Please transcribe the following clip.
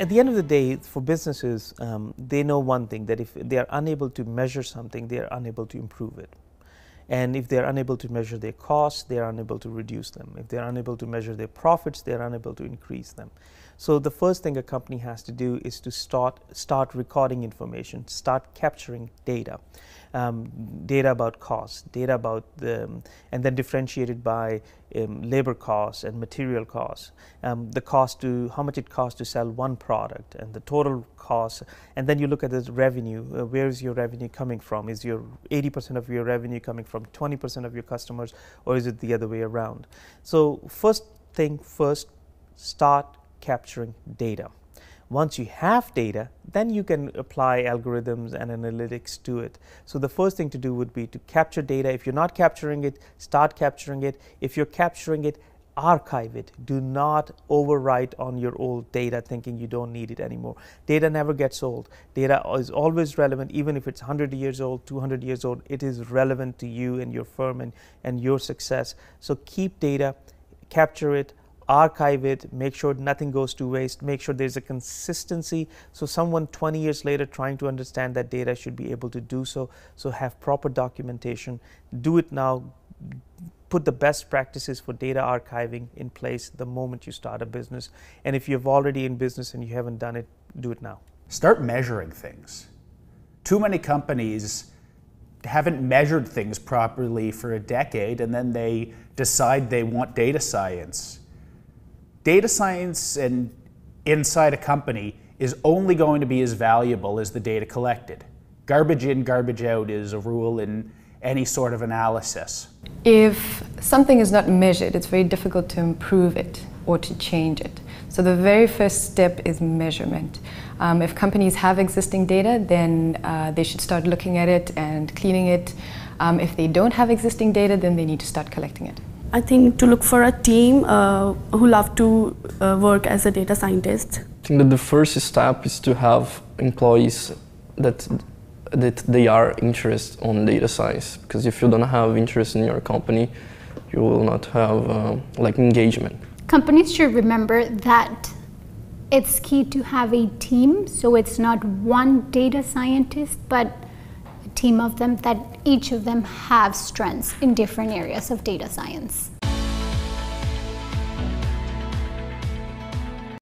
at the end of the day, for businesses, um, they know one thing that if they are unable to measure something, they are unable to improve it. And if they're unable to measure their costs, they are unable to reduce them. If they're unable to measure their profits, they're unable to increase them. So the first thing a company has to do is to start start recording information, start capturing data um, data about costs, data about the, and then differentiated by um, labor costs and material costs, um, the cost to how much it costs to sell one product and the total cost, and then you look at the revenue. Uh, where is your revenue coming from? Is your 80% of your revenue coming from 20% of your customers, or is it the other way around? So first thing first, start capturing data. Once you have data, then you can apply algorithms and analytics to it. So the first thing to do would be to capture data. If you're not capturing it, start capturing it. If you're capturing it, archive it. Do not overwrite on your old data thinking you don't need it anymore. Data never gets old. Data is always relevant, even if it's 100 years old, 200 years old, it is relevant to you and your firm and, and your success. So keep data, capture it, archive it, make sure nothing goes to waste, make sure there's a consistency. So someone 20 years later trying to understand that data should be able to do so. So have proper documentation, do it now, put the best practices for data archiving in place the moment you start a business. And if you're already in business and you haven't done it, do it now. Start measuring things. Too many companies haven't measured things properly for a decade and then they decide they want data science data science and inside a company is only going to be as valuable as the data collected. Garbage in, garbage out is a rule in any sort of analysis. If something is not measured, it's very difficult to improve it or to change it. So the very first step is measurement. Um, if companies have existing data, then uh, they should start looking at it and cleaning it. Um, if they don't have existing data, then they need to start collecting it. I think to look for a team uh, who love to uh, work as a data scientist. I think that the first step is to have employees that that they are interested on data science because if you don't have interest in your company, you will not have uh, like engagement. Companies should remember that it's key to have a team, so it's not one data scientist, but a team of them that each of them have strengths in different areas of data science.